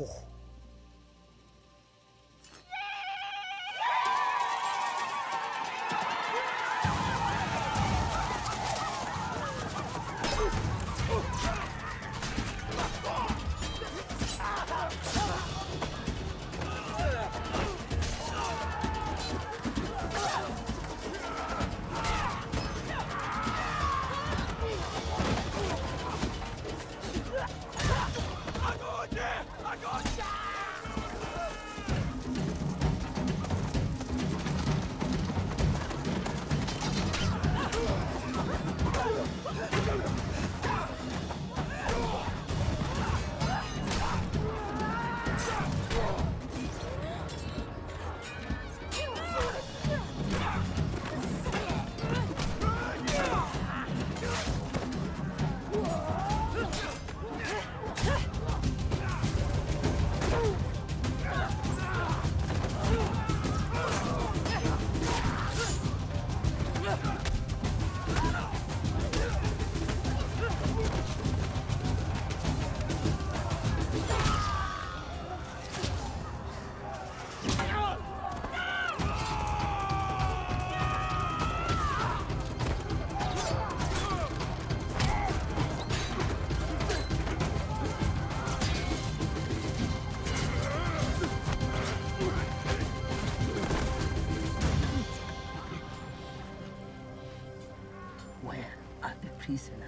Oh.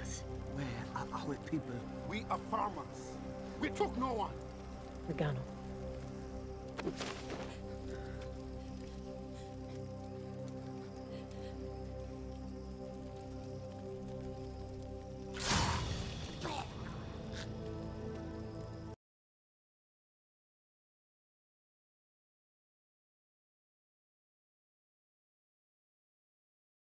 us. Where are our people? We are farmers. We took no one. Regano.